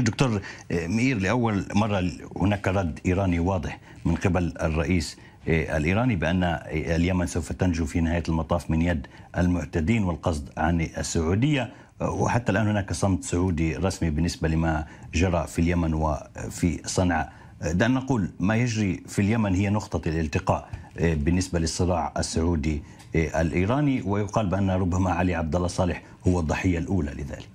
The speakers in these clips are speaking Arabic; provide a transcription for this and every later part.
دكتور مئير لأول مرة هناك رد إيراني واضح من قبل الرئيس الإيراني بأن اليمن سوف تنجو في نهاية المطاف من يد المعتدين والقصد عن السعودية. وحتى الآن هناك صمت سعودي رسمي بالنسبة لما جرى في اليمن وفي صنعاء. دعنا نقول ما يجري في اليمن هي نقطة الالتقاء بالنسبة للصراع السعودي الإيراني. ويقال بأن ربما علي عبد الله صالح هو الضحية الأولى لذلك.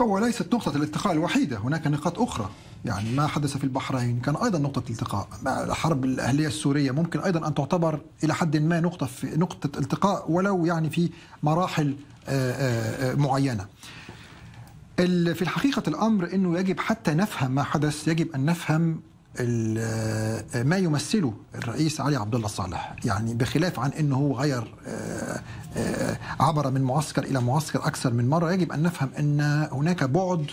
هو ليست نقطة الالتقاء الوحيدة هناك نقاط أخرى. يعني ما حدث في البحرين كان أيضا نقطة التقاء الحرب الأهلية السورية ممكن أيضا أن تعتبر إلى حد ما نقطة في نقطة التقاء ولو يعني في مراحل معينة. في الحقيقة الأمر أنه يجب حتى نفهم ما حدث يجب أن نفهم ما يمثله الرئيس علي عبد الله صالح. يعني بخلاف عن إنه هو غير عبر من معسكر إلى معسكر أكثر من مرة يجب أن نفهم أن هناك بعد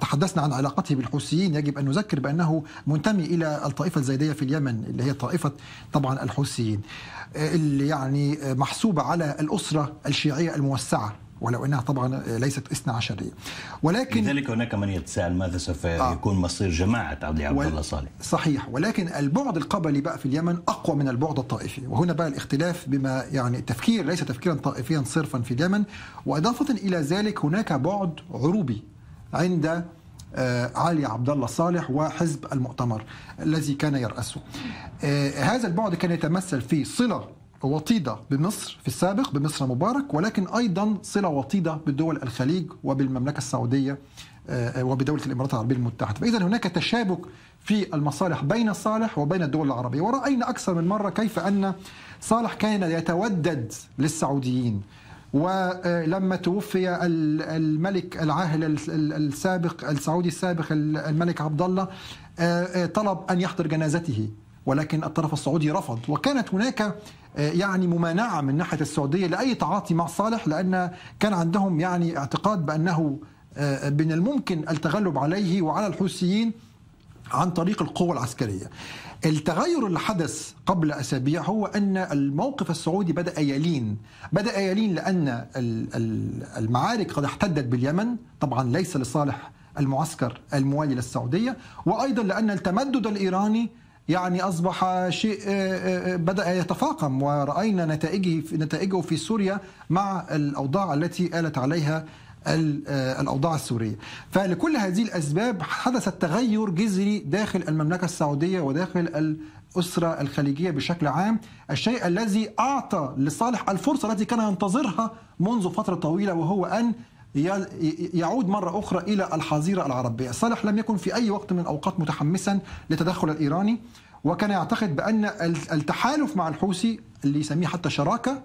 تحدثنا عن علاقته بالحوثيين. يجب أن نذكر بأنه منتمي إلى الطائفة الزيدية في اليمن اللي هي طائفة طبعا الحوثيين. اللي يعني محسوبة على الأسرة الشيعية الموسعة. ولو إنها طبعا ليست اثنا عشريه ولكن لذلك هناك من يتساءل ماذا سوف آه. يكون مصير جماعة علي عبد الله صالح؟ صحيح. ولكن البعد القبلي بقى في اليمن أقوى من البعد الطائفي. وهنا بقى الاختلاف بما يعني التفكير ليس تفكيرا طائفيا صرفا في اليمن. وإضافة إلى ذلك هناك بعد عروبي عند علي عبد الله صالح وحزب المؤتمر الذي كان يرأسه. هذا البعد كان يتمثل في صلة وطيدة بمصر في السابق بمصر مبارك ولكن أيضا صلة وطيدة بدول الخليج وبالمملكة السعودية وبدولة الإمارات العربية المتحدة. فإذا هناك تشابك في المصالح بين صالح وبين الدول العربية. ورأينا أكثر من مرة كيف أن صالح كان يتودد للسعوديين. ولما توفي الملك العاهل السابق السعودي السابق الملك عبد الله طلب أن يحضر جنازته. ولكن الطرف السعودي رفض. وكانت هناك يعني ممانعة من ناحية السعودية لأي تعاطي مع صالح لأن كان عندهم يعني اعتقاد بأنه من الممكن التغلب عليه وعلى الحوثيين عن طريق القوة العسكرية. التغير اللي حدث قبل أسابيع هو أن الموقف السعودي بدأ يلين. بدأ يلين لأن المعارك قد احتدت باليمن. طبعا ليس لصالح المعسكر الموالي للسعودية. وأيضا لأن التمدد الإيراني يعني أصبح شيء بدأ يتفاقم ورأينا نتائجه نتائجه في سوريا مع الأوضاع التي آلت عليها الأوضاع السورية. فلكل هذه الأسباب حدث تغير جذري داخل المملكة السعودية وداخل الأسرة الخليجية بشكل عام. الشيء الذي أعطى لصالح الفرصة التي كان ينتظرها منذ فترة طويلة وهو أن يعود مرة أخرى إلى الحظيرة العربية. صالح لم يكن في أي وقت من الأوقات متحمسا للتدخل الإيراني وكان يعتقد بأن التحالف مع الحوثي اللي يسميه حتى شراكة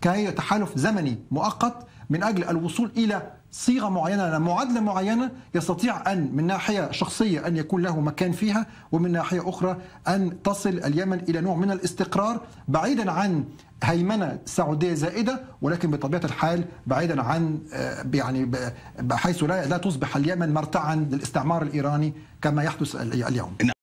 كان تحالف زمني مؤقت من أجل الوصول إلى صيغة معينة معادلة معينة يستطيع أن من ناحية شخصية أن يكون له مكان فيها ومن ناحية أخرى أن تصل اليمن إلى نوع من الاستقرار بعيدا عن هيمنة سعودية زائدة ولكن بطبيعة الحال بعيدا عن يعني بحيث لا لا تصبح اليمن مرتعا للاستعمار الإيراني كما يحدث اليوم.